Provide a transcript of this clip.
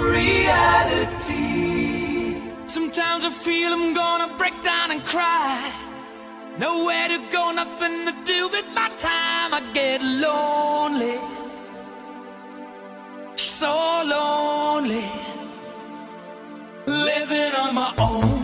reality. Sometimes I feel I'm gonna break down and cry. Nowhere to go, nothing to do with my time. I get lonely, so lonely, living on my own.